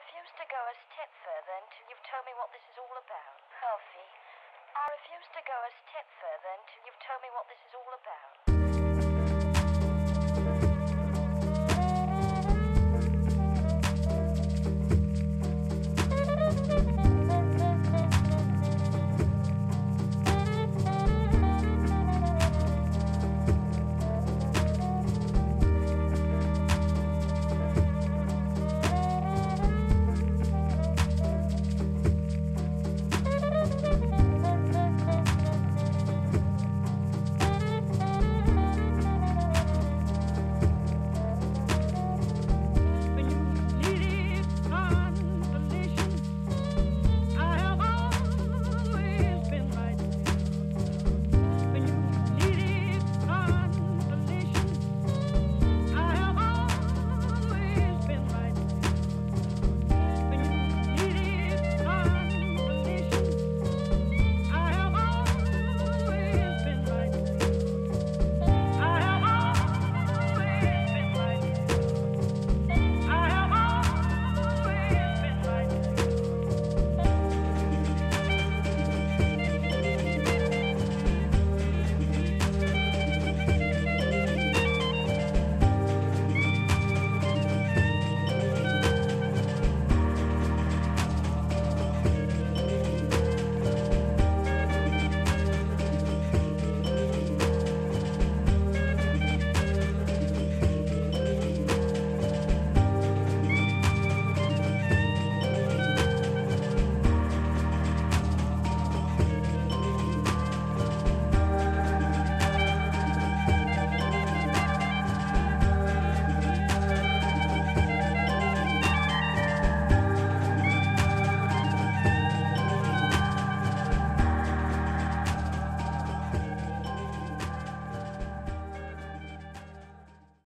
refuse to go a step further until you've told me what this is all about. Alfie, I refuse to go a step further until you've told me what this is all about.